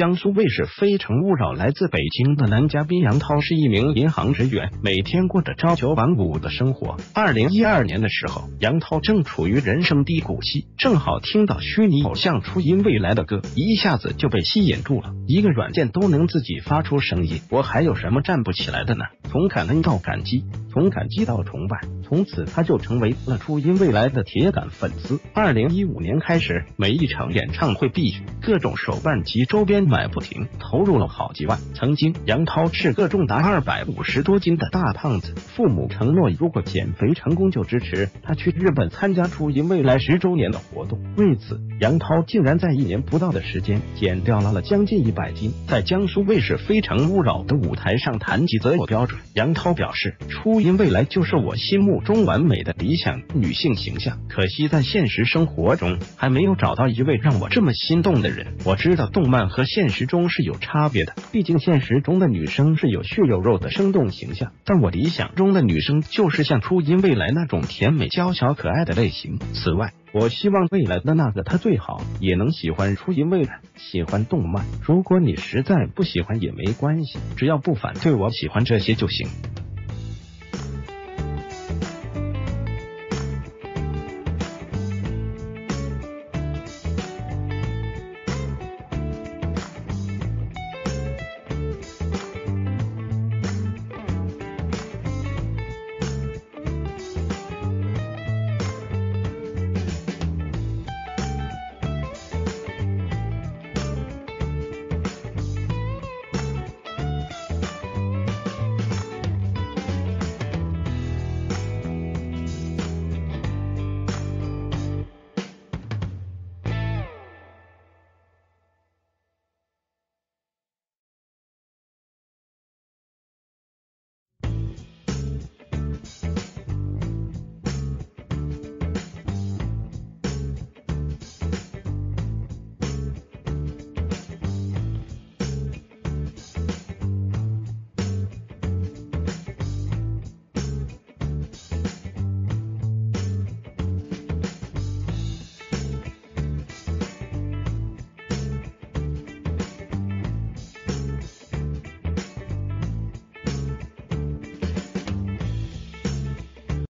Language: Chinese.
江苏卫视《非诚勿扰》来自北京的男嘉宾杨涛是一名银行职员，每天过着朝九晚五的生活。二零一二年的时候，杨涛正处于人生低谷期，正好听到虚拟偶像初音未来的歌，一下子就被吸引住了。一个软件都能自己发出声音，我还有什么站不起来的呢？从感恩到感激，从感激到崇拜，从此他就成为了初音未来的铁杆粉丝。二零一五年开始，每一场演唱会必须各种手办及周边。买不停，投入了好几万。曾经，杨涛是个重达二百五十多斤的大胖子，父母承诺如果减肥成功就支持他去日本参加初音未来十周年的活动。为此，杨涛竟然在一年不到的时间减掉了了将近一百斤，在江苏卫视《非诚勿扰》的舞台上谈及择偶标准。杨涛表示，初音未来就是我心目中完美的理想女性形象，可惜在现实生活中还没有找到一位让我这么心动的人。我知道动漫和现实中是有差别的，毕竟现实中的女生是有血有肉的生动形象，但我理想中的女生就是像初音未来那种甜美娇小可爱的类型。此外，我希望未来的那个他最好也能喜欢初音未来，喜欢动漫。如果你实在不喜欢也没关系，只要不反对我喜欢这些就行。